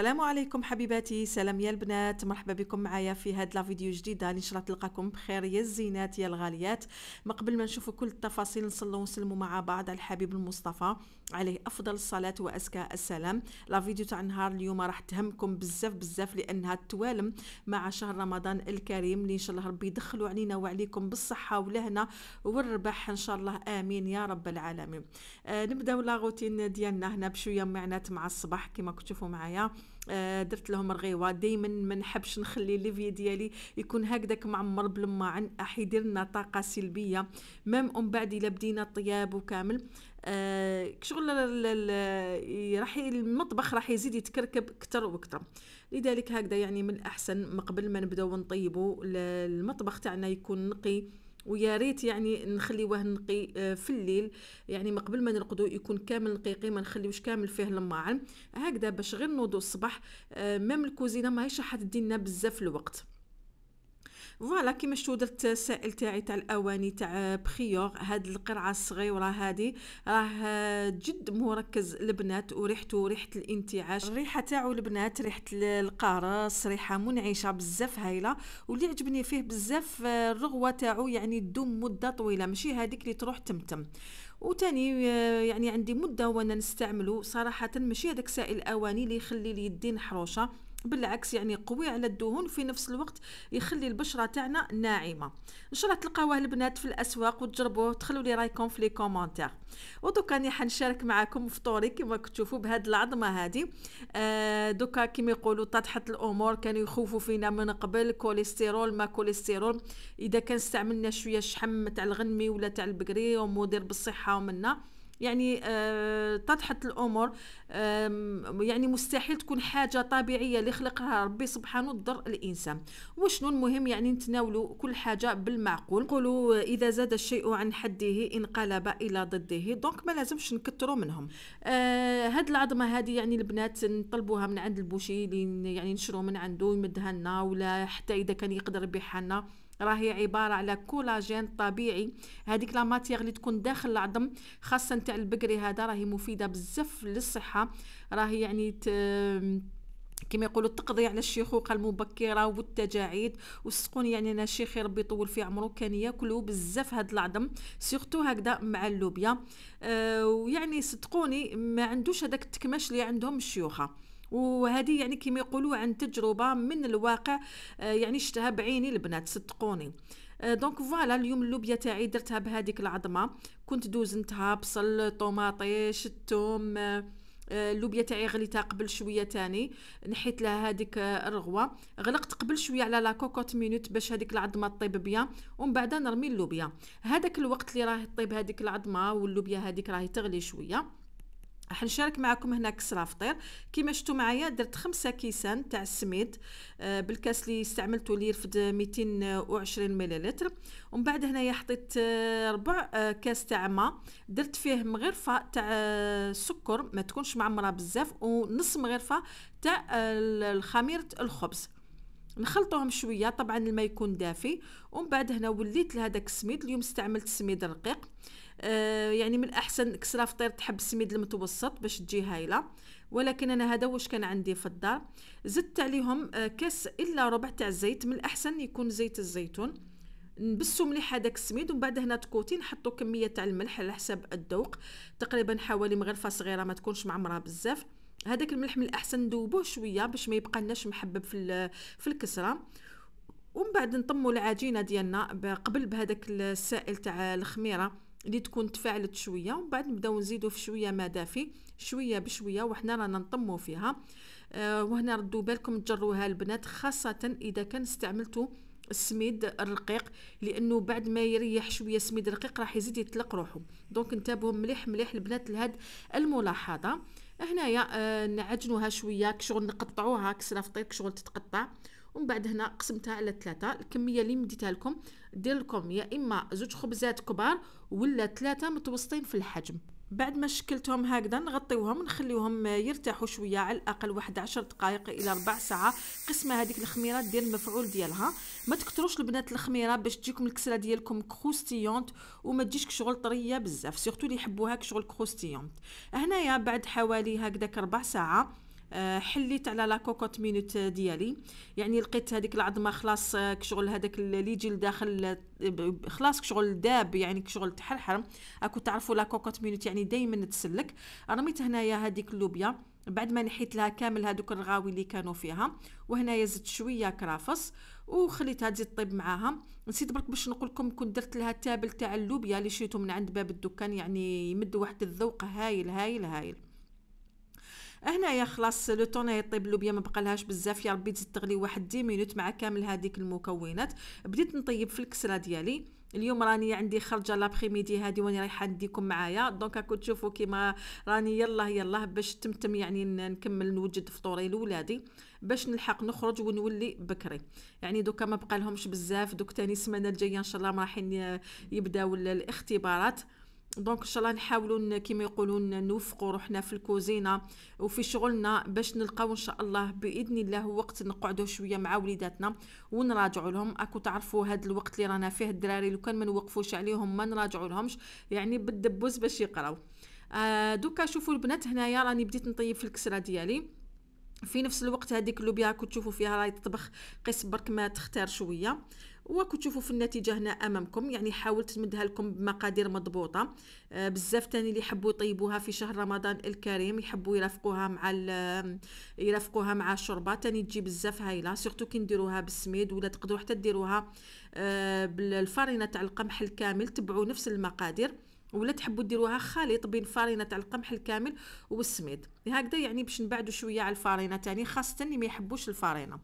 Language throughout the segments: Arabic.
السلام عليكم حبيباتي سلام يا البنات. مرحبا بكم معايا في هاد لا فيديو جديدة. إن شاء الله تلقاكم بخير يا الزينات يا الغاليات. ما قبل ما نشوفوا كل التفاصيل نصلوا ونسلموا مع بعض على الحبيب المصطفى. عليه أفضل الصلاة وأزكى السلام. لا فيديو تاع نهار اليوم راح تهمكم بزاف بزاف لانها توالم مع شهر رمضان الكريم اللي إن شاء الله ربي يدخلوا علينا وعليكم بالصحة والهنا والربح إن شاء الله. آمين يا رب العالمين. آه نبداو لا روتين ديالنا هنا بشوية معنات مع الصباح كما كتشوفوا معايا. درت لهم رغيوه دائما ما نحبش نخلي الليفي ديالي يكون هكذاك معمر بالماعن راح يدير لنا طاقة سلبية. ميم من بعد إلا بدينا الطياب وكامل آه شغل راح المطبخ راح يزيد يتكركب أكثر وأكثر لذلك هكذا يعني من الأحسن قبل ما نبدأو نطيبوا المطبخ تاعنا يكون نقي ويا ريت يعني نخليوه نقي آه، في الليل. يعني ما قبل ما نرقدوا يكون كامل نقي نقي ما نخليوش كامل فيه الماعن هكذا باش غير نوضوا الصباح آه، même الكوزينة ماهيش راح تدينا بزاف الوقت. voilà كيما شفتوا درت السائل تاعي تاع الأواني تاع بخيور هاد القرعة الصغيرة هادي راه جد مركز البنات وريحته ريحه الانتعاش. الريحة تاعو البنات ريحة القارص ريحة منعشة بزاف هايلة. واللي عجبني فيه بزاف الرغوة تاعو يعني تدوم مدة طويلة ماشي هذيك اللي تروح تمتم. وتاني يعني عندي مدة وأنا نستعمله صراحة ماشي هذاك سائل الاواني اللي يخلي لي يدين حروشة. بالعكس يعني قوي على الدهون وفي نفس الوقت يخلي البشرة تاعنا ناعمة. إن شاء الله تلقاوه البنات في الأسواق وتجربوه تخلوا لي رايكم في لي كومونتير ودوكا راني حنشارك معكم فطوري كما كتشوفوا بهاد العظمة هذه آه دوكا كما يقولوا طاحت الأمور كانوا يخوفوا فينا من قبل كوليسترول ما كوليسترول. إذا كان استعملنا شوية شحم تاع الغنمي ولا تاع البقري ومدير بالصحة ومنا. يعني آه توضحت الأمور يعني مستحيل تكون حاجة طبيعية اللي خلقها ربي سبحانه تضر الإنسان. وشنو المهم يعني نتناولوا كل حاجة بالمعقول؟ نقولوا إذا زاد الشيء عن حده انقلب إلى ضده donc ما لازمش نكثروا منهم. آه هاد العظمة هذه يعني البنات نطلبوها من عند البوشي اللي يعني نشرو من عنده يمدها لنا ولا حتى إذا كان يقدر يبيعها لنا. راهي عبارة على كولاجين طبيعي. هذيك لا اللي تكون داخل العظم خاصة نتاع البقري هذا راهي مفيدة بزاف للصحة. راهي يعني ت... كما يقولوا تقضي على الشيخوخة المبكرة والتجاعيد. والسقون يعني أنا شيخي ربي يطول في عمره كان ياكلوا بزاف هاد العظم surtout هكذا مع اللوبيا. آه ويعني صدقوني ما عندوش هذاك التكماش اللي عندهم الشيوخة. وهذه يعني كما يقولوا عن تجربة من الواقع آه، يعني شفتها بعيني البنات صدقوني. آه، donc voilà اليوم اللوبيا تاعي درتها بهذيك العظمة. كنت دوزنتها بصل طوماطيش الثوم آه، اللوبيا تاعي غليتها قبل شوية تاني. نحيت لها هذيك الرغوة. غلقت قبل شوية على la cocotte-minute باش هذيك العظمة طيب bien ومن بعد نرمي اللوبيا. هذاك الوقت اللي راه طيب هذيك العظمة واللوبيا هذيك راهي تغلي شوية. راح نشارك معكم هنا كسرة فطير. كيما شفتوا معايا درت خمسة كيسان تاع السميد آه بالكاس اللي استعملته اللي يرفد 220 مليلتر. ومن بعد هنايا حطيت آه ربع آه كاس تاع ماء درت فيه مغرفة تاع السكر ما تكونش معمرة بزاف ونص مغرفة تاع الخميرة الخبز. نخلطوهم شوية طبعا الماء يكون دافي. ومن بعد هنا وليت لهذاك السميد اليوم استعملت السميد الرقيق. آه يعني من الأحسن كسره فطير تحب السميد المتوسط باش تجي هايلة. ولكن أنا هذا واش كان عندي في الدار. زدت عليهم آه كاس إلا ربع تاع الزيت. من الأحسن يكون زيت الزيتون. نبسو مليح هذاك السميد ومن بعد هنا تكوتي نحطو كمية تاع الملح على حسب الذوق. تقريبا حوالي مغرفة صغيرة ما تكونش معمرة بزاف. هذاك الملح من الأحسن ندوبوه شوية باش ما يبقى لناش محبب في في الكسرة. ومن بعد نطمو العجينة ديالنا قبل بهذاك السائل تاع الخميرة. اللي تكون تفاعلت شوية ومن بعد نبداو نزيدو في شوية ما دافي شوية بشوية وحنا رانا نطمو فيها. آه وهنا ردوا بالكم تجروها البنات خاصة إذا كان استعملتوا السميد الرقيق لأنه بعد ما يريح شوية سميد رقيق راح يزيد يطلق روحه donc انتبهوا مليح مليح البنات لهاد الملاحظة. هنايا آه نعجنوها شوية كشغل نقطعوها كسره فطير كشغل تتقطع. ومن بعد هنا قسمتها على ثلاثة. الكمية اللي مديتها لكم دير لكم يا إما زوج خبزات كبار ولا ثلاثة متوسطين في الحجم. بعد ما شكلتهم هكذا نغطيوهم نخليوهم يرتاحوا شوية على الأقل واحد عشر دقائق إلى ربع ساعة. قسمة هذيك الخميرة دير المفعول ديالها. ما تكثروش البنات الخميرة باش تجيكم الكسرة ديالكم croustillante وما تجيش شغل طرية بزاف. surtout اللي يحبوها كشغل croustillante. هنايا بعد حوالي هكذاك ربع ساعة حليت على la cocotte-minute ديالي. يعني لقيت هذيك العظمة خلاص آه، كشغل هذاك اللي يجي لداخل آه، خلاص كشغل داب يعني كشغل تحرحر أكو تعرفوا la cocotte-minute يعني دائما تسلك. رميت هنايا هذيك اللوبيا. بعد ما نحيت لها كامل هذوك الرغاوي اللي كانوا فيها وهنايا زدت شوية كرافس وخليتها تزيد طيب معاها. نسيت برك باش نقول لكم كنت درت لها التابل تاع اللوبيا اللي شريته من عند باب الدكان يعني يمد واحد الذوق هايل هايل هايل. هنايا خلاص le temps يطيب اللوبيا ما بقالهاش بزاف يا ربي تزيد تغلي واحد 10 minutes مع كامل هذيك المكونات. بديت نطيب في الكسرة ديالي. اليوم راني عندي خرجة l'après-midi واني رايحة نديكم معايا. donc راكم تشوفوا كيما راني يلا يلا باش تمتم يعني نكمل نوجد فطوري لولادي باش نلحق نخرج ونولي بكري. يعني دوكا ما بقى لهمش بزاف دوك تاني السمانه الجاية إن شاء الله رايحين يبداو الاختبارات. donc ان شاء الله نحاولوا كيما يقولون نوفقوا روحنا في الكوزينة وفي شغلنا باش نلقاو إن شاء الله بإذن الله وقت نقعدوا شوية مع وليداتنا ونراجعوا لهم. أكو تعرفوا هذا الوقت اللي رانا فيه الدراري لو كان ما نوقفوش عليهم ما نراجعوا لهمش يعني بالدبوس باش يقراو. آه دوكا شوفوا البنات هنايا راني بديت نطيب في الكسرة ديالي. في نفس الوقت هذيك اللوبيا كنت تشوفوا فيها راهي تطبخ قيس برك ما تختار شوية. وكنت تشوفوا في النتيجة هنا أمامكم يعني حاولت نمدها لكم بمقادير مضبوطة. آه بزاف تاني اللي يحبوا يطيبوها في شهر رمضان الكريم يحبوا يرافقوها مع يرافقوها مع الشوربة. تاني تجي بزاف هايلة surtout كي نديروها بالسميد ولا تقدروا حتى ديروها آه بالفارينه تاع القمح الكامل تبعوا نفس المقادير. ولا تحبوا ديروها خليط بين فارينه تاع القمح الكامل والسميد. هكذا يعني باش نبعدوا شوية على الفارينه تاني خاصة اللي ما يحبوش الفارينه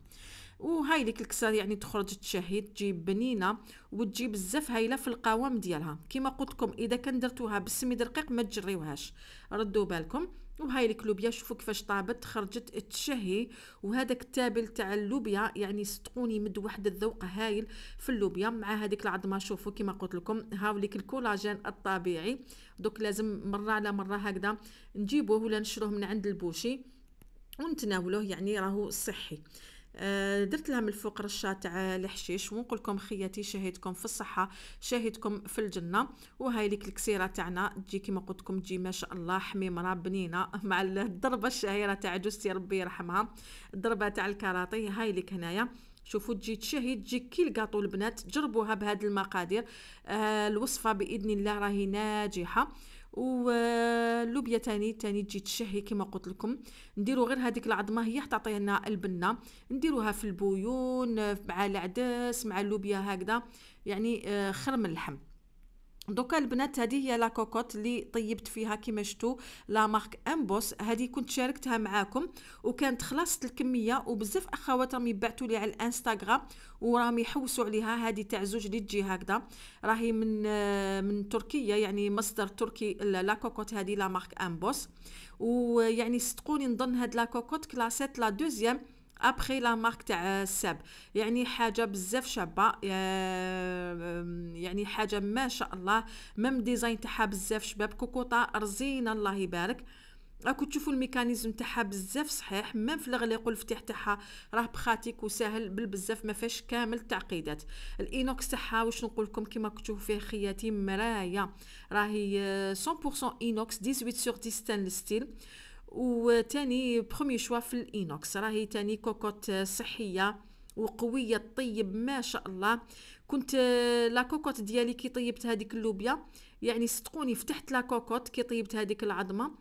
وهاي ديك الكسه يعني تخرج تشهي تجيب بنينة وتجي بزاف هايلة في القوام ديالها. كما قلت لكم إذا كان درتوها بالسميد رقيق ما تجريوهاش. ردوا بالكم. وهاي الكلوبيا شوفوا كيفاش طابت خرجت تشهي. وهذاك التابل تاع اللوبيا يعني صدقوني مد واحد الذوق هايل في اللوبيا. مع هذيك العظمة شوفوا كما قلت لكم هاوليك الكولاجين الطبيعي. دوك لازم مرة على مرة هكذا نجيبوه ولا نشروه من عند ال boucher ونتناولوه يعني راهو صحي. درت لها من الفوق رشه تاع الحشيش ونقول لكم خياتي شهيتكم في الصحة شهيتكم في الجنة. وهاي ليك الكسيرة تاعنا تجي كيما قلت لكم تجي ما شاء الله حميمة بنينة مع الضربة الشهيرة تاع عجوزتي ربي يرحمها الضربة تاع الكراطي هاي ليك هنايا. شوفوا تجي تشهي تجي كي الكاطو البنات جربوها بهذه المقادير. آه الوصفة بإذن الله راهي ناجحة. واللوبيا تاني تاني تجي تشهي كما قلت لكم. نديرو غير هذيك العظمة هي تعطي لنا البنة. نديروها في ال bouillon مع العدس مع اللوبيا هكذا. يعني آه، خير من اللحم. دوكا البنات هذه هي la cocotte اللي طيبت فيها كيما شفتوا la marque امبوس. هذه كنت شاركتها معاكم وكانت خلاصت الكمية وبزاف اخوات راهم يبعثوا لي على الإنستغرام وراهم يحوسوا عليها. هذه تاع زوج اللي تجي هكذا. راهي من من تركيا يعني مصدر تركي la cocotte هذه la marque امبوس. ويعني صدقوني نظن هاد la cocotte la deuxième. après la marque تاع الساب يعني حاجة بزاف شابه يعني حاجة ما شاء الله même design تاعها بزاف شباب كوكوطه رزينه الله يبارك راكو تشوفوا ال mécanisme تاعها بزاف صحيح ميم في الغليق والفتح تاعها راه pratique وسهل بالبزاف ما فيهش كامل التعقيدات ال inox تاعها واش نقول لكم كيما تشوفوا فيه خياتي مرايه راهي 100% inox 18 sur 10 stainless steel وتاني premier choix في ال inox راهي تاني كوكوت صحية وقوية. طيب ما شاء الله. كنت la cocotte ديالي كي طيبت هذيك اللوبيا. يعني صدقوني فتحت la cocotte كي طيبت هذيك العظمة.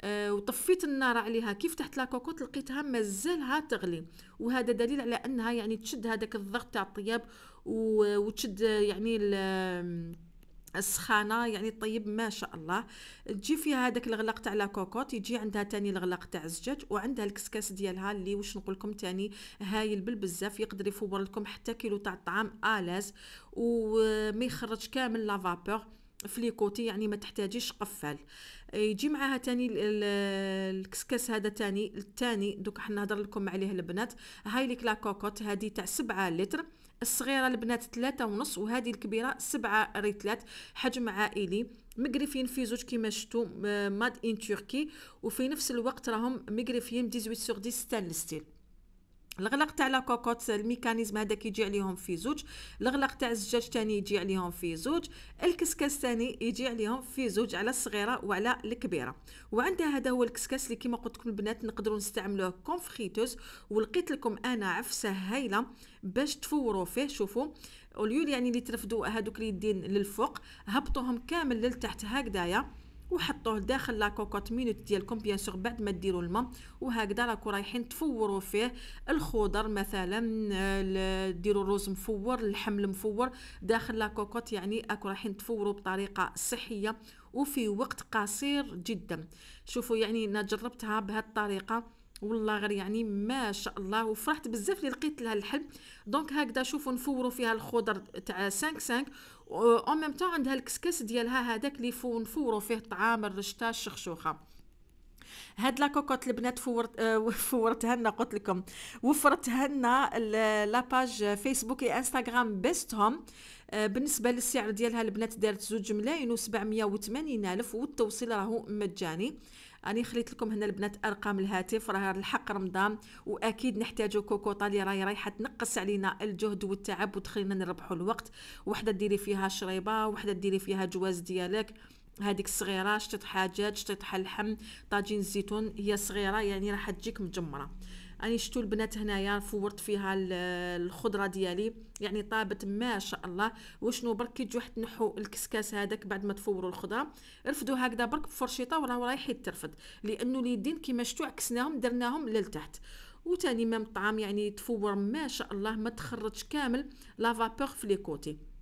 أه وطفيت النار عليها. كيف فتحت لا كوكوت لقيتها مازالها تغلي. وهذا دليل على أنها يعني تشد هذاك الضغط تاع الطياب وتشد يعني السخانة يعني طيب ما شاء الله. تجي فيها هذاك الغلاق تاع لا كوكوت يجي عندها تاني الغلاق تاع الزجاج وعندها الكسكاس ديالها اللي واش نقول لكم تاني هايل بالبزاف يقدر يفور لكم حتى كيلو تاع الطعام آلاز وما يخرج كامل لا فابور في les côtés يعني ما تحتاجيش قفال. يجي معاها تاني الكسكاس هذا تاني الثاني دوك حنا نهضر لكم عليه البنات. هاي ليك la cocotte هذه تاع 7 لتر. الصغيرة البنات ثلاثة ونص وهذه الكبيرة سبعة ليترات حجم عائلي مقرفين في زوج كيما شفتوا made in Turkey. وفي نفس الوقت راهم مقرفين 18 sur 10 stainless steel الغلق تاع la cocotte ال mécanisme هذاك يجي عليهم في زوج. الغلق تاع الزجاج تاني يجي عليهم في زوج. الكسكاس تاني يجي عليهم في زوج على الصغيرة وعلى الكبيرة. وعندها هذا هو الكسكاس اللي كيما قلت لكم البنات نقدروا نستعملوه comme friteuse ولقيت لكم أنا عفسة هايلة باش تفوروا فيه شوفوا. au lieu يعني اللي ترفدوا هذوك اليدين للفوق هبطوهم كامل للتحت هكذايا. وحطوه داخل la cocotte minute ديالكم bien sûr بعد ما ديروا الماء. وهكذا راكو رايحين تفوروا فيه الخضر مثلا ديروا الرز مفور اللحم المفور. داخل la cocotte يعني اكو رايحين تفوروا بطريقة صحية وفي وقت قصير جدا. شوفوا يعني أنا جربتها بهذه الطريقة والله غير يعني ما شاء الله. وفرحت بزاف اللي لقيت لها الحل donc هكذا شوفوا نفوروا فيها الخضر تاع 5 5 en même temps عندها الكسكس ديالها هذاك اللي نفوروا فيه طعام الرشته الشخشوخة. هاد la cocotte البنات فورت آه فورتها لنا قلت لكم. وفرتها لنا la page فيسبوك انستغرام Best Home آه بالنسبة للسعر ديالها البنات دارت زوج ملايين و 780 ألف والتوصيل راهو مجاني. أني خليت لكم هنا البنات أرقام الهاتف راه الحق رمضان وأكيد نحتاجو كوكوطه اللي راهي رايحه تنقص علينا الجهد والتعب وتخلينا نربحوا الوقت. وحدة ديري فيها شريبة وحدة ديري فيها جواز ديالك. هذيك الصغيره شطيطحات شطيطح اللحم طاجين الزيتون هي صغيرة يعني راح تجيك مجمرة. أني شتو البنات هنايا فورت فيها الخضرة ديالي. يعني طابت ما شاء الله. وشنو برك كي تجو تنحوا الكسكاس هذاك بعد ما تفوروا الخضرة. رفدوا هكذا برك بفرشيطه وراه رايح يترفد. لأنه اليدين كيما شتو عكسناهم درناهم للتحت وتاني même الطعام يعني تفور ما شاء الله ما تخرج كامل la vapeur في les côtés.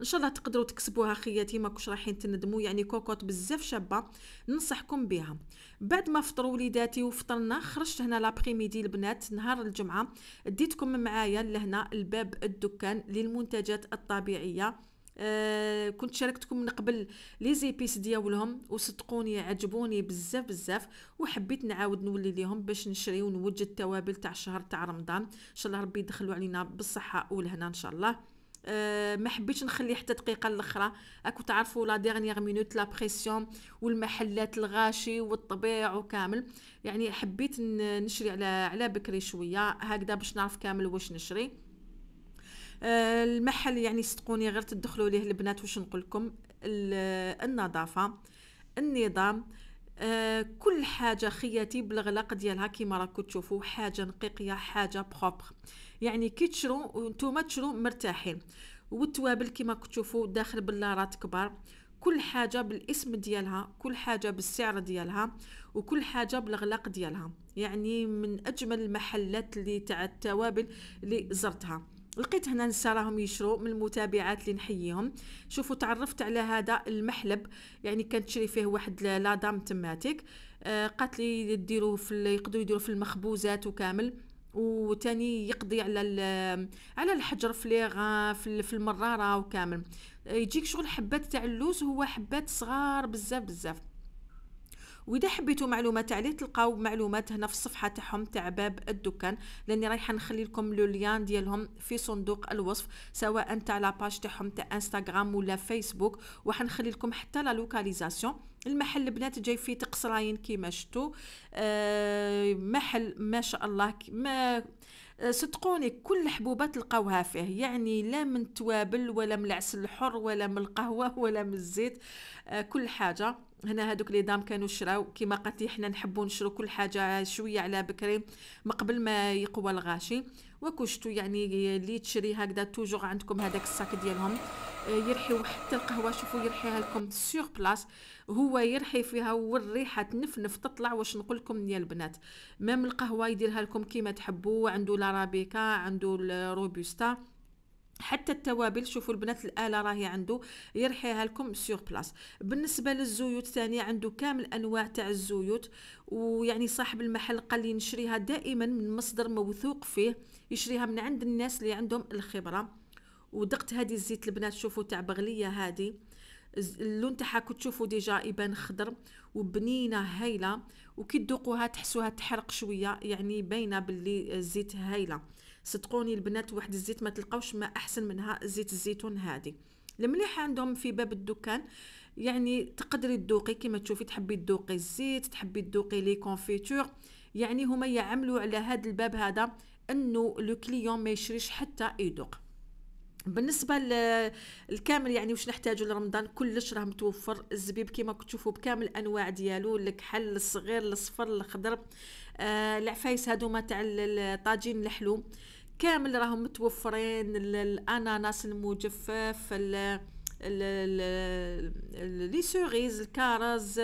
إن شاء الله تقدروا تكسبوها خياتي ما كوش رايحين تندموا يعني كوكوت بزاف شابة ننصحكم بها. بعد ما فطروا وليداتي وفطرنا خرجت هنا l'après-midi البنات نهار الجمعة. ديتكم معايا لهنا الباب الدكان للمنتجات الطبيعية. آه كنت شاركتكم من قبل les épices ديالهم وصدقوني عجبوني بزاف بزاف وحبيت نعاود نولي ليهم باش نشري ونوجد التوابل تاع الشهر تاع رمضان. إن شاء الله ربي يدخلوا علينا بالصحة والهنا إن شاء الله. أه ما حبيتش نخلي حتى دقيقة الاخرى راكو تعرفوا la dernière minute la pression والمحلات الغاشي والطبيع وكامل. يعني حبيت نشري على على بكري شوية. هكذا باش نعرف كامل واش نشري. أه المحل يعني صدقوني غير تدخلوا ليه البنات واش نقول لكم النظافة النظام. آه كل حاجة خياتي بالغلق ديالها كيما راكم تشوفوا حاجة نقية حاجة propre يعني كي تشرو نتوما تشرو مرتاحين. والتوابل كيما تشوفوا داخل بلارات كبار. كل حاجة بالاسم ديالها كل حاجة بالسعر ديالها وكل حاجة بالغلاق ديالها. يعني من أجمل المحلات اللي تاع التوابل اللي زرتها. لقيت هنا نسا راهم يشرو من المتابعات اللي نحييهم. شوفوا تعرفت على هذا المحلب يعني كانت تشري فيه واحد لادام تماتيك. آه قالت لي يديروا في يقدروا يديروا في المخبوزات وكامل. وتاني يقضي على على الحجر فليغ في المرارة وكامل. يجيك شغل حبات تاع اللوز هو حبات صغار بزاف بزاف. وإذا حبيتوا معلومات عليه تلقاو معلومات هنا في الصفحة تاعهم تاع باب الدكان لأني رايحة نخلي لكم le lien ديالهم في صندوق الوصف سواء تاع la page تاعهم تاع انستغرام ولا فيسبوك وحنخلي لكم حتى la localisation المحل البنات جاي فيه تيقصراين كيما شتو آه محل ما شاء الله ما آه، صدقوني كل الحبوبات تلقاوها فيه. يعني لا من توابل ولا من العسل الحر ولا من القهوة ولا من الزيت. آه كل حاجة. هنا هادوك لي دام كانوا شراو كيما قلت حنا نحبوا نشرو كل حاجة شوية على بكري ما قبل ما يقوى الغاشي. وكشتو يعني اللي تشري هكذا توجور عندكم هذاك الساك ديالهم. آه، يرحيو حتى القهوة شوفوا يرحيها لكم سور بلاص هو يرحي فيها والريحة تنفنف تطلع واش نقول لكم يا البنات. même القهوة يديرها لكم كيما تحبوا عنده l'arabica عنده ال robusta. حتى التوابل شوفوا البنات الآلة راهي عنده يرحيها لكم sur place بالنسبة للزيوت ثاني عنده كامل أنواع تاع الزيوت ويعني صاحب المحل قال لي نشريها دائما من مصدر موثوق فيه يشريها من عند الناس اللي عندهم الخبرة. ودقت هذه الزيت البنات شوفوا تاع بغلية هذه اللون تاعها تشوفوا déjà يبان خضر وبنينة هايلة وكي تذوقوها تحسوها تحرق شوية يعني باينة باللي الزيت هايلة. صدقوني البنات واحد الزيت ما تلقاوش ما أحسن منها زيت الزيتون هذه المليحه عندهم في باب الدكان يعني تقدري تذوقي كما تشوفي تحبي تذوقي الزيت تحبي تذوقي les confitures يعني هما يعملوا على هذا الباب هذا إنه le client ما يشريش حتى يذوق. بالنسبة للكامل يعني واش نحتاجو لرمضان كلش راه متوفر. الزبيب كيما تشوفوا بكامل الأنواع ديالو الكحل الصغير الصفر الخضر. آه العفايس هادوما تاع الطاجين الحلو. كامل راهم متوفرين الأناناس المجفف les cerises الكارز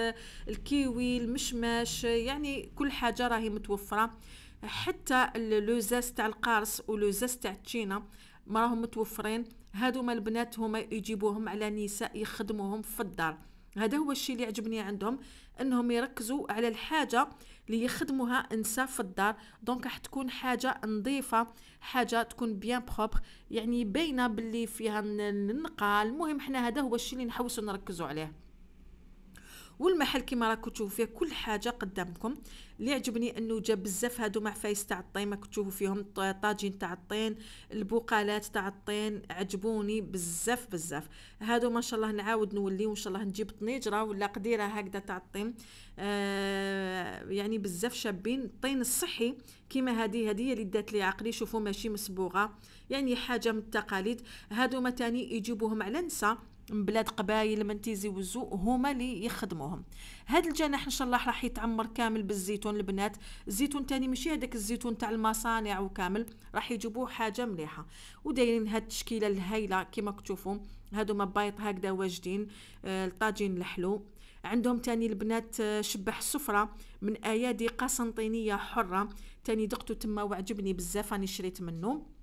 الكيوي المشماش يعني كل حاجة راهي متوفرة. حتى les zestes تاع القارص و les zestes تاع التشينا ما راهم متوفرين. هادو البنات هما يجيبوهم على نساء يخدموهم في الدار. هذا هو الشيء اللي عجبني عندهم إنهم يركزوا على الحاجة اللي يخدموها نساء في الدار. donc راح تكون حاجة نظيفة حاجة تكون bien propre يعني باينة باللي فيها النقاء المهم حنا هذا هو الشيء اللي نحوسوا نركزوا عليه. والمحل كما راكم تشوفوا فيه كل حاجة قدامكم. اللي عجبني إنه جاب بزاف هادو معفايس تاع الطين ما تشوفوا فيهم طاجين تاع الطين البقالات تاع الطين عجبوني بزاف بزاف. هادو ما شاء الله نعاود نولي وإن شاء الله نجيب طنيجرة ولا قديرة هكذا تاع الطين. آه يعني بزاف شابين. الطين الصحي كيما هذه هذه اللي دات لي عقلي شوفوا ماشي مسبوغة. يعني حاجة من التقاليد. هادو ما تاني يجيبوهم على نسا. من بلاد قبايل من تيزي هما اللي يخدموهم. هذا الجناح إن شاء الله راح يتعمر كامل بالزيتون البنات. الزيتون تاني ماشي هذاك الزيتون تاع المصانع وكامل راح يجيبوه حاجة مليحة. ودايرين هاد التشكيلة الهايلة كما تشوفوا هادو مبايط هكذا واجدين آه الطاجين الحلو. عندهم تاني البنات آه شبح السفرة من أيادي قسنطينية حرة. تاني دقتو تما وعجبني بزاف راني شريت منه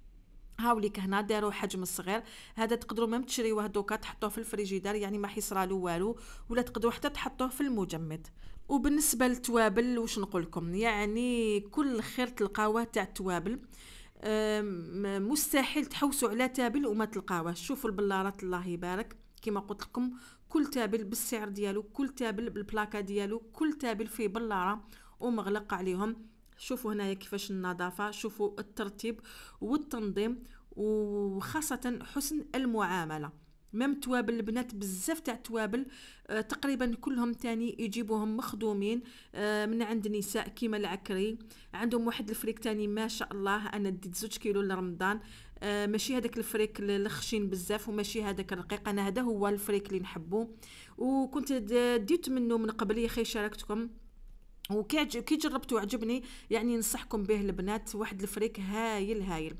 هاوليك هنا داروا حجم صغير. هذا تقدروا même تشريوه دوكا تحطوه في الفريجيدار يعني ما حيصرالو والو ولا تقدروا حتى تحطوه في المجمد. وبالنسبة للتوابل واش نقول لكم يعني كل خير تلقاوه تاع التوابل. مستحيل تحوسوا على تابل وما تلقاوه شوفوا البلارات الله يبارك. كما قلت لكم كل تابل بالسعر ديالو كل تابل بالبلاكة ديالو كل تابل فيه بلارة ومغلق عليهم. شوفوا هنايا كيفاش النظافة شوفوا الترتيب والتنظيم وخاصة حسن المعاملة. même توابل البنات بزاف تاع توابل آه تقريبا كلهم تاني يجيبوهم مخدومين آه من عند نساء كيما العكري. عندهم واحد الفريك تاني ما شاء الله أنا ديت زوج كيلو لرمضان. آه ماشي هذاك الفريك الخشين بزاف وماشي هذاك الرقيق. أنا هذا هو الفريك اللي نحبه وكنت ديت منه من قبل يا خي شاركتكم. وكي كي جربته وعجبني يعني ننصحكم به البنات واحد الفريك هايل هايل.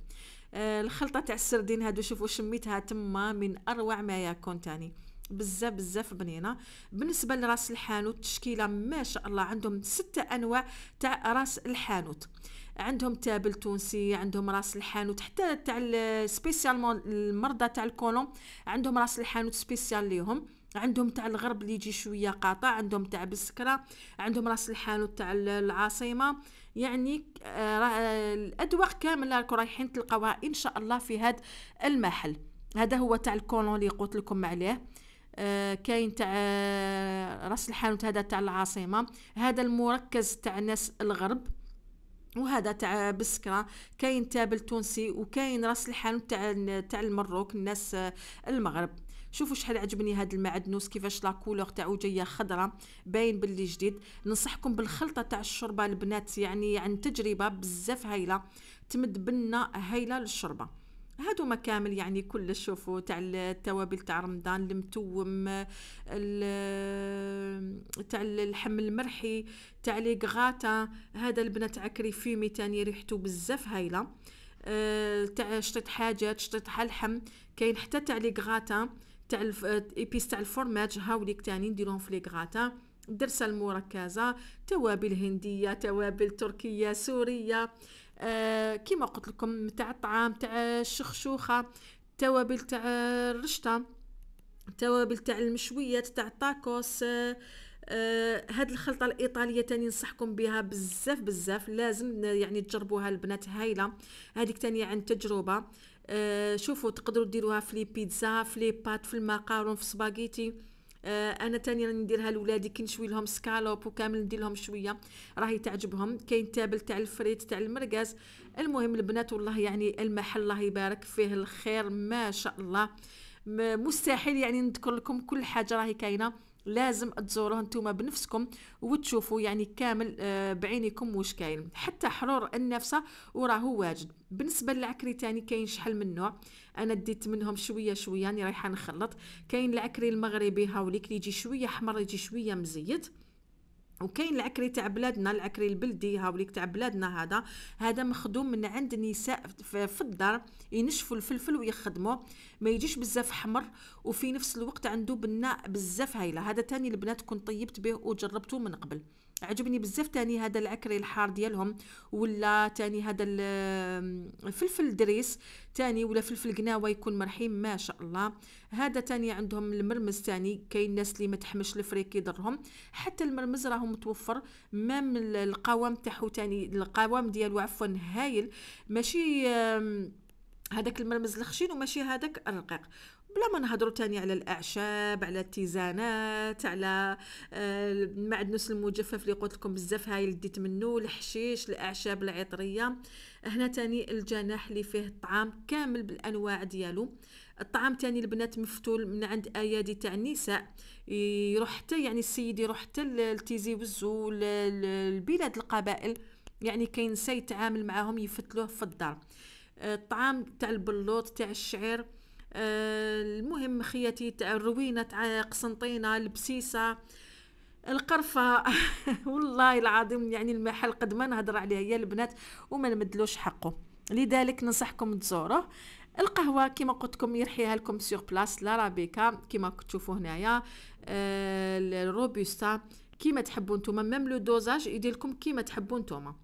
آه الخلطة تاع السردين هادو شوفوا شميتها تما من أروع ما يكون تاني. بزاف بزاف بنينة. بالنسبة لراس الحانوت تشكيلة ما شاء الله عندهم ستة أنواع تاع راس الحانوت. عندهم تابل تونسي عندهم راس الحانوت حتى تاع spécialement المرضى تاع الكولون عندهم راس الحانوت سبيسيال ليهم. عندهم تاع الغرب اللي يجي شوية قاطع عندهم تاع بالسكره عندهم راس الحانوت تاع العاصمة. يعني آه، الادواق كاملة راكم رايحين تلقاوها إن شاء الله في هذا المحل. هذا هو تاع الكولون اللي قلت لكم عليه. آه كاين تاع آه، راس الحانوت هذا تاع العاصمة. هذا المركز تاع ناس الغرب. وهذا تاع بسكرة. كاين تابل تونسي وكاين راس الحانوت تاع تاع المروك الناس آه، المغرب. شوفوا شحال عجبني هذا المعدنوس كيفاش la couleur تاعو جاية خضراء باين باللي جديد. ننصحكم بالخلطة تاع الشوربة البنات يعني عن تجربة بزاف هايلة تمد بنة هايلة للشوربة. هادو ما كامل يعني كل شوفوا تاع التوابل تاع رمضان المتوم تاع اللحم المرحي تاع les gratins. هذا البنات عكري fumé تاني ريحته بزاف هايلة. أه تاع شطيطحة جاج شطيطحة لحم. كاين حتى تاع les gratins. تاع épices تاع الفورماج هاوليك تاني نديروهم في les gratins. درسة المركزة توابل هندية توابل تركية سورية آه كيما قلت لكم تاع الطعام تاع الشخشوخة توابل تاع الرشطة توابل تاع المشويات تاع الطاكوس آه آه هاد الخلطة الإيطالية تاني ننصحكم بها بزاف بزاف. لازم يعني تجربوها البنات هايلة. هذيك تاني عن تجربة. آه شوفوا تقدروا ديروها في les pizzas في les pâtes في المقارون في سباغيتي. آه أنا تاني راني نديرها لولادي كي نشوي لهم سكالوب وكامل ندير لهم شوية راهي تعجبهم. كاين تابل تاع الفريت تاع المرقاز. المهم البنات والله يعني المحل الله يبارك فيه الخير ما شاء الله. مستحيل يعني نذكر لكم كل حاجة راهي كاينة. لازم تزوروه نتوما بنفسكم وتشوفوا يعني كامل آه، بعينكم واش كاين. حتى حرور النفسة وراه واجد. بالنسبة للعكري تاني كاين شحال من نوع. أنا ديت منهم شوية شوية راني رايحة نخلط. كاين العكري المغربي هاوليك يجي شوية أحمر يجي شوية مزيت. وكاين العكري تاع بلادنا العكري البلدي هاوليك تاع بلادنا هذا هذا مخدوم من عند نساء في الدار ينشفوا الفلفل ويخدموه ما يجيش بزاف حمر وفي نفس الوقت عنده بناء بزاف هايلة. هذا تاني البنات كنت طيبت به وجربته من قبل. عجبني بزاف تاني هذا العكري الحار ديالهم ولا تاني هذا الفلفل دريس تاني ولا فلفل قناوة يكون مرحيم ما شاء الله. هذا تاني عندهم المرمز تاني كاين الناس اللي ما تحمش الفريك يضرهم. حتى المرمز راهو متوفر مام القوام تاعو تاني القوام ديالو عفوا هايل. ماشي هذاك المرمز الخشين وماشي هذاك الرقيق. بلا ما نهضروا تاني على الأعشاب على التيزانات على المعدنوس آه، المجفف اللي قلت لكم بزاف هاي اللي ديت منه الحشيش الأعشاب العطرية. هنا تاني الجناح اللي فيه الطعام كامل بالأنواع ديالو. الطعام تاني البنات مفتول من عند ايادي تاع النساء. يروح حتى يعني السيد يروح حتى التيزي وزو البلاد القبائل يعني كاين يتعامل معاهم يفتلوه في الدار. الطعام تاع البلوط تاع الشعير آه، المهم خياتي تاع الروينه تاع قسنطينة البسيسه القرفة. والله العظيم يعني المحل قد ما نهضر عليه يا البنات وما نمدلوش حقه. لذلك ننصحكم تزوروه القهوة كما قلت لكم يرحيها لكم sur place l'arabica كما تشوفوا هنايا. آه ال robusta كيما تحبوا نتوما même le dosage يدير لكم كيما تحبوا نتوما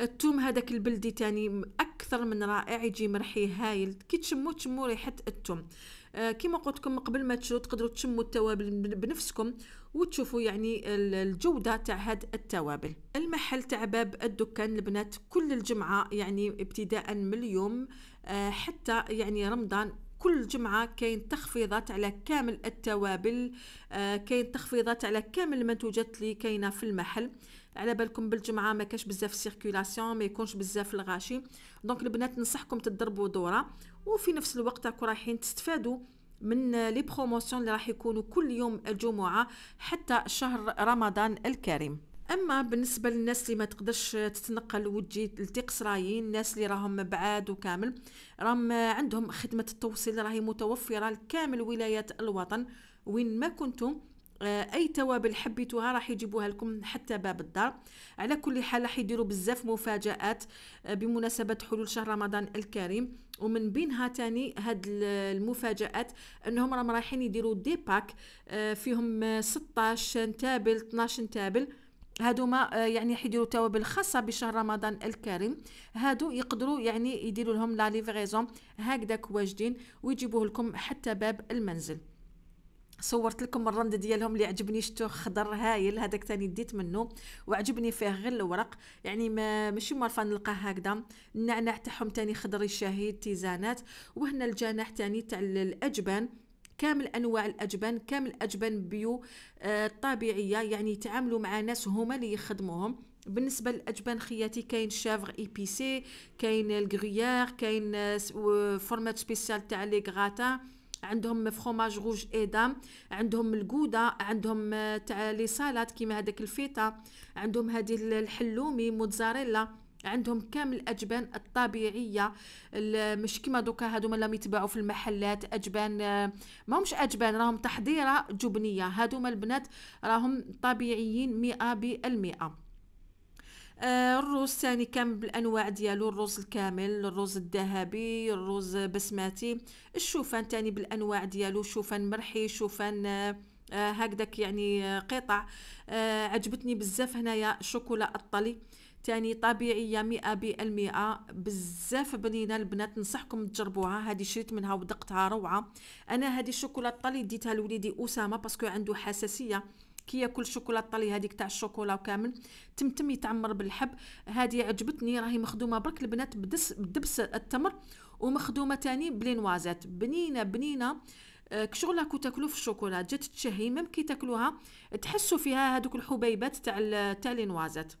التوم هذاك البلدي تاني أكثر من رائع يجي مرحي هايل. كي تشمو تشمو ريحة التوم. آه كما قلت لكم قبل ما تشرو تقدروا تشموا التوابل بنفسكم وتشوفوا يعني الجودة تاع هاد التوابل. المحل تاع باب الدكان البنات كل الجمعة يعني ابتداء من اليوم آه حتى يعني رمضان. كل جمعة كاين تخفيضات على كامل التوابل آه كاين تخفيضات على كامل المنتوجات اللي كاينة في المحل. على بالكم بالجمعة ما كاش بزاف circulation ما يكونش بزاف الغاشي. donc البنات ننصحكم تضربوا دورة. وفي نفس الوقت راكم رايحين تستفادوا من les promotions اللي راح يكونوا كل يوم الجمعة حتى شهر رمضان الكريم. أما بالنسبة للناس اللي ما تقدرش تتنقل وتجي لتقصرايين الناس اللي راهم بعاد وكامل راهم عندهم خدمة التوصيل راهي متوفرة لكامل ولايات الوطن. وين ما كنتم أي توابل حبيتوها راح يجيبوها لكم حتى باب الدار. على كل حال راح يديروا بزاف مفاجآت آه، بمناسبة حلول شهر رمضان الكريم. ومن بينها تاني هاد المفاجآت أنهم راهم رايحين يديروا des packs آه، فيهم 16 تابل 12 تابل. هادوما يعني حيديروا توابل خاصة بشهر رمضان الكريم. هادو يقدروا يعني يديروا لهم la livraison هكذاك واجدين ويجيبوه لكم حتى باب المنزل. صورت لكم الرند ديالهم اللي عجبني شتو خضر هايل هذاك ثاني ديت منه وعجبني فيه غير الورق. يعني ما ماشي معرفه نلقاه هكذا. النعناع تاعهم ثاني خضري شهيد تيزانات. وهنا الجناح ثاني تاع الأجبان. كامل أنواع الأجبان كامل أجبان bio آه طبيعية. يعني يتعاملوا مع ناس هما اللي يخدموهم. بالنسبة للأجبان خياتي كاين chèvre épicé كاين ال gruyère كاين آه، fromage spécial تاع les gratins عندهم fromage rouge édam عندهم الجودا عندهم آه، تاع les salades كيما هذاك الفيتا عندهم هذه الحلومي موتزاريلا عندهم كامل الاجبان الطبيعية. مش كيما دوكا هادو اللي يتباعوا في المحلات أجبان آه، ما همش أجبان راهم تحضيرة جبنية. هادو البنات راهم طبيعيين مئة بالمئة. آه، الروز ثاني كامل بالأنواع ديالو الروز الكامل الروز الذهبي الروز بسماتي. الشوفان ثاني بالأنواع ديالو شوفان مرحي شوفان آه هكذاك يعني آه قطع. آه عجبتني بزاف هنايا شوكولا الطلي. تاني طبيعية مئة بالمئة. بزاف بنينة البنات ننصحكم تجربوها. هذه شريت منها ودقتها روعة. أنا هذه الشوكولا الطلي ديتها لوليدي أسامة parce que عنده حساسية. كي ياكل شوكولا طلي هذيك تاع الشوكولا وكامل. تمتم يتعمر بالحب. هذه عجبتني راهي مخدومة برك البنات بدس بدبس التمر ومخدومة تاني ب les noisettes. بنينه بنينة آه، كشغل كو تاكلو في الشوكولا جات تشهي. même كي تاكلوها تحسوا فيها هذوك الحبيبات تاع تاع les noisettes.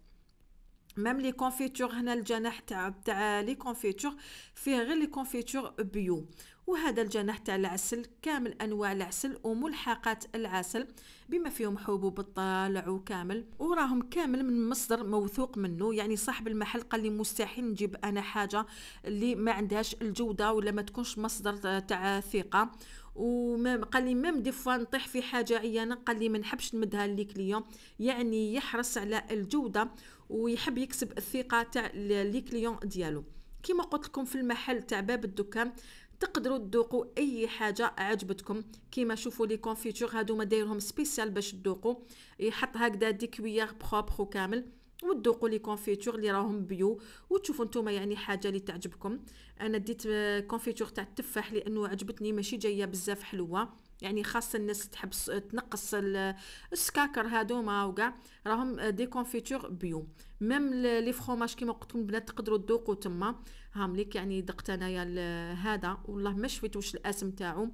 même les confitures هنا الجناح تاع تاع les confitures فيه غير les confitures bio. وهذا الجناح تاع العسل كامل أنواع العسل وملحقات العسل بما فيهم حبوب الطالع وكامل وراهم كامل من مصدر موثوق منه يعني صاحب المحل قال لي مستحيل نجيب أنا حاجة اللي ما عندهاش الجودة ولا ما تكونش مصدر تاع ثقة. وما قال لي ميم دي نطيح في حاجة عيانة قال لي ما نحبش نمدها لي كليون يعني يحرص على الجودة ويحب يكسب الثقة تاع لي ديالو. كما قلت لكم في المحل تاع باب الدكان تقدروا تذوقوا أي حاجة عجبتكم. كيما شوفوا les confitures هادو ما دايرهم spécial باش تذوقوا. يحط هكذا des cuillères propres كامل وتذوقوا les confitures اللي راهم bio وتشوفوا نتوما يعني حاجة اللي تعجبكم. أنا ديت confiture تاع التفاح لأنه عجبتني ماشي جاية بزاف حلوة. يعني خاصة الناس تحب تنقص السكاكر هادوما وكاع راهم des confitures bio. même les fromages كيما قلت لكم البنات تقدروا تذوقوا تما. هامليك يعني دقت أنايا هذا والله ما شفت واش الاسم تاعو.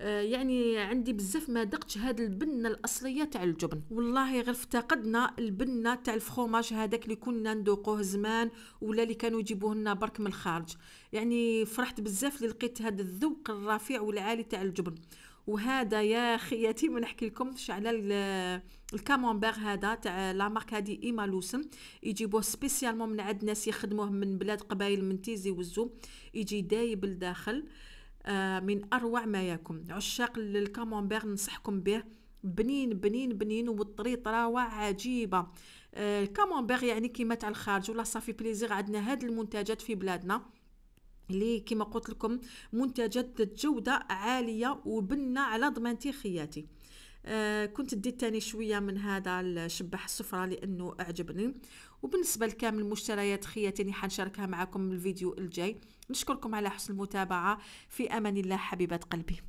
آه، يعني عندي بزاف ما دقتش هاد البنة الأصلية تاع الجبن. والله غير افتقدنا البنة تاع الفخوماج هذاك اللي كنا ندوقوه زمان ولا اللي كانوا يجيبوه لنا برك من الخارج. يعني فرحت بزاف اللي لقيت هذا الذوق الرفيع والعالي تاع الجبن. وهذا يا خياتي ما نحكي لكمش على ال camembert هذا تاع la marque هذه ايما لوسن يجيبوه spécialement من عند ناس يخدموه من بلاد قبايل من تيزي وزو يجي دايب لداخل آه من أروع ما يكون عشاق ال camembert ننصحكم به بنين بنين بنين وبالطريط روعة عجيبة. آه ال camembert يعني كيما تاع الخارج ولا ça fait plaisir عندنا هاد المنتجات في بلادنا. اللي كما قلت لكم منتجات جودة عالية وبنة على ضمانتي خياتي. آه كنت ديت تاني شوية من هذا الشبح السفرة لأنه أعجبني. وبالنسبة لكامل المشتريات خياتي حنشاركها معكم الفيديو الجاي نشكركم على حسن المتابعة. في أمان الله حبيبات قلبي.